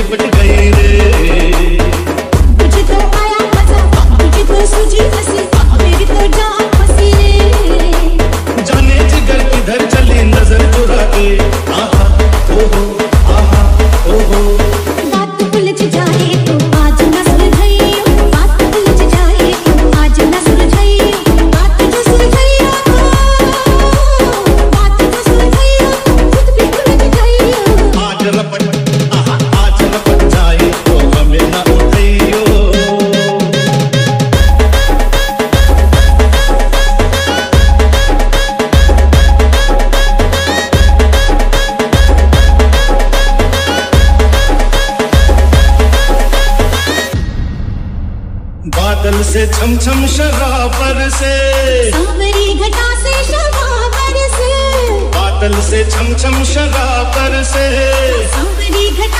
लिपट गई रे। से छम छम शराबर से। सावरी घटा से शराबर से। बादल से छम छम शराबर से। सावरी घटा